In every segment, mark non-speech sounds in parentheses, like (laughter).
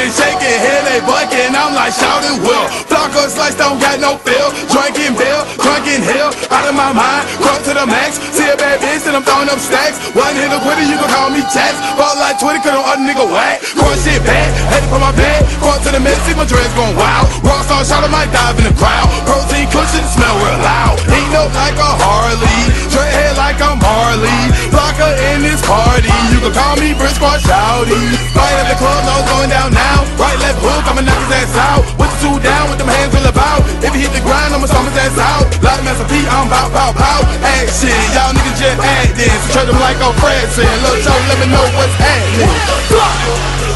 And shaking, head they bucking, I'm like shouting will. Flocko slice don't got no feel. Drinking bill, drinking hill, out of my mind, crunk to the max. See a bad bitch and I'm throwing up stacks. One hit a quitter, you can call me Jax. Fall like Twitter, cause no other nigga whack. Crunk shit bad, headed for my bed. Crunk to the mess, see my dreads going wild. Rockstar shot, I might dive in the crowd. Protein cushion, smell real loud. Ain't no like a Harley, dread head like I'm you can call me or Shouty. Right at the club, no going down now. Right, left hook, I'ma knock his ass out. With the two down, with them hands all about. If he hit the grind, I'ma stomp his ass out. Of Master P, I'm bout, bout, bout. Action, y'all niggas just acting. So treat them like a president. Little show, let me know what's happening.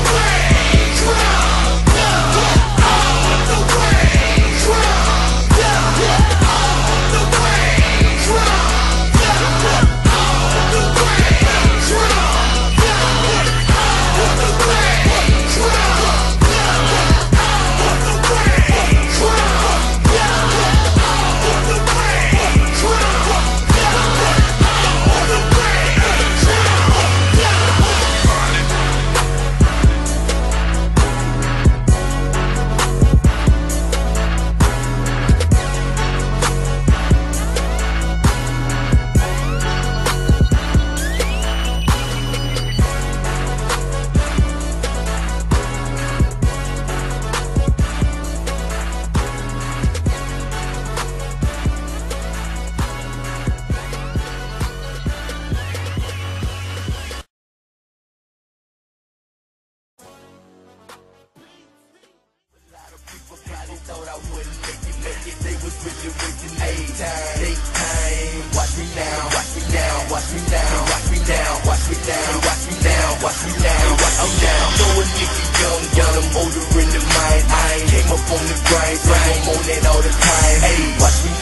Hey, day hey hey watch me now watch me now watch me down watch me down watch me down watch me down watch me down watch me down watch me down watch me down watch me down do what you do got them old old friends in my eye take my phone is bright let all know the time, hey watch me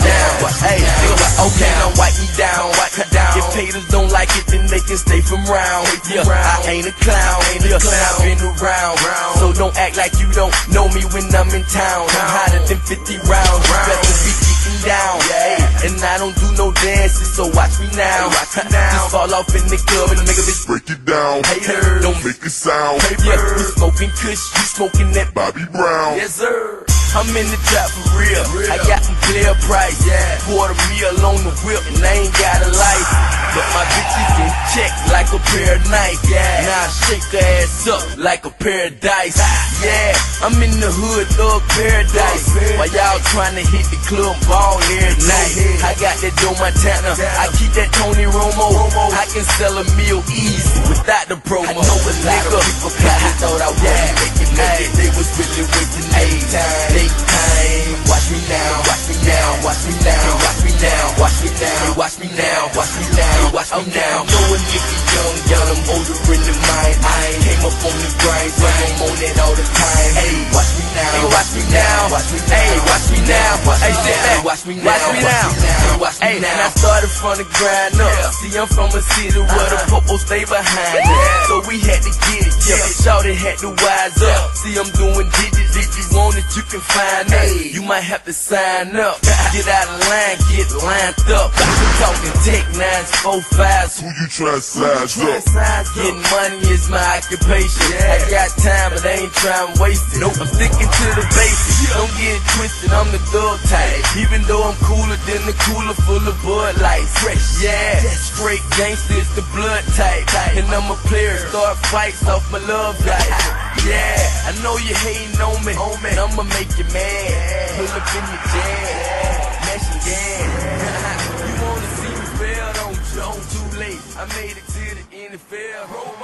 now, okay, now wipe me down, wipe me down. If haters don't like it, then they can stay from round. Yeah, I ain't a clown, ain't a clown. I've been around, so don't act like you don't know me when I'm in town. I'm hotter than 50 rounds. You better be getting down. Yeah. And I don't do no dances, so watch me now. Watch me now. Just fall off in the club and make a bitch break it down. Haters, don't make a sound. Haters, Yeah, we smoking Kush, we smoking that Bobby Brown. Yes, sir. I'm in the trap for real. I got some clear price. Yeah. Quarter meal on the whip, and I ain't got a life. But my bitches in check like a pair of knife. Yeah. Now I shake her ass up like a pair of dice. Yeah. I'm in the hood, thug paradise. While y'all trying to hit the club ball every night. I got that Joe Montana. I keep that Tony Romo. I can sell a meal easy without the promo. Now. Watch me now. Hey, watch me now. Sit back. Watch me now. Watch me now. Watch me Hey, now I started from the grind up. See, I'm from a city where the uh-huh. popo stay behind us. So we had to get it, yeah. Shorty had to wise up. See, I'm doing digits. If you want it, you can find it. You might have to sign up. Get out of line, get lined up. We talking tech nines, four fives. Who you tryna size up? Getting money is my occupation. I got time, but I ain't trying to waste it. Nope, I'm sticking to the basics. Don't get it twisted, I'm the thug type. Even though I'm cooler than the cooler full of Bud Light. Fresh, yeah. Straight gangsters, the blood type. And I'm a player, start fights off my love life. Yeah, I know you hating on me, and I'ma make you mad. Pull up in your jam, mashing gas. (laughs) you wanna see me fail, don't you? Too late, I made it to the NFL.